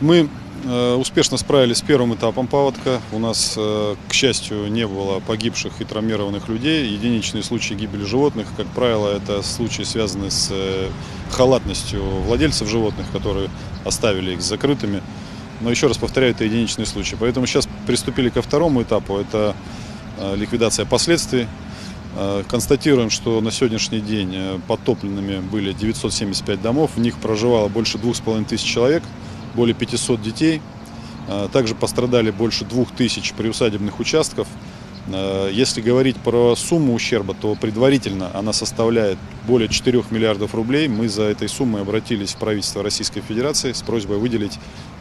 Мы э, успешно справились с первым этапом паводка. У нас, э, к счастью, не было погибших и травмированных людей. Единичные случаи гибели животных, как правило, это случаи, связанные с э, халатностью владельцев животных, которые оставили их закрытыми. Но еще раз повторяю, это единичные случаи. Поэтому сейчас приступили ко второму этапу. Это ликвидация последствий. Констатируем, что на сегодняшний день подтопленными были 975 домов. В них проживало больше 2500 человек более 500 детей. А, также пострадали больше 2000 приусадебных участков. А, если говорить про сумму ущерба, то предварительно она составляет более 4 миллиардов рублей. Мы за этой суммой обратились в правительство Российской Федерации с просьбой выделить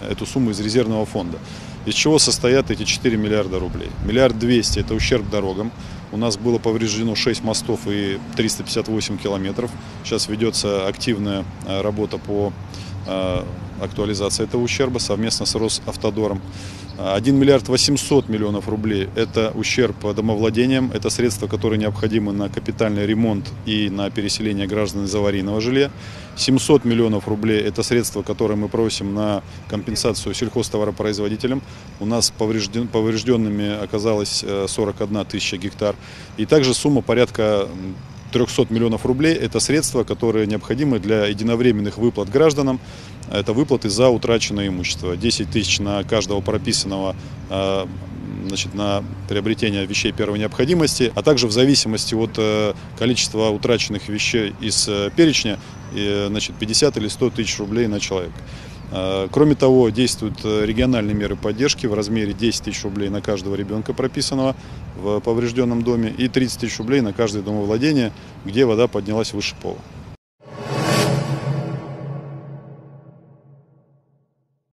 эту сумму из резервного фонда. Из чего состоят эти 4 миллиарда рублей? Миллиард двести – это ущерб дорогам. У нас было повреждено 6 мостов и 358 километров. Сейчас ведется активная а, работа по актуализация этого ущерба совместно с Росавтодором. 1 миллиард 800 миллионов рублей – это ущерб домовладениям, это средства, которые необходимы на капитальный ремонт и на переселение граждан из аварийного жилья. 700 миллионов рублей – это средства, которые мы просим на компенсацию сельхозтоваропроизводителям. У нас поврежден, поврежденными оказалось 41 э, тысяча гектар. И также сумма порядка 300 миллионов рублей – это средства, которые необходимы для единовременных выплат гражданам. Это выплаты за утраченное имущество. 10 тысяч на каждого прописанного э, значит, на приобретение вещей первой необходимости, а также в зависимости от э, количества утраченных вещей из э, перечня, значит, 50 или 100 тысяч рублей на человека. Э, кроме того, действуют э, региональные меры поддержки в размере 10 тысяч рублей на каждого ребенка, прописанного в поврежденном доме, и 30 тысяч рублей на каждое домовладение, где вода поднялась выше пола.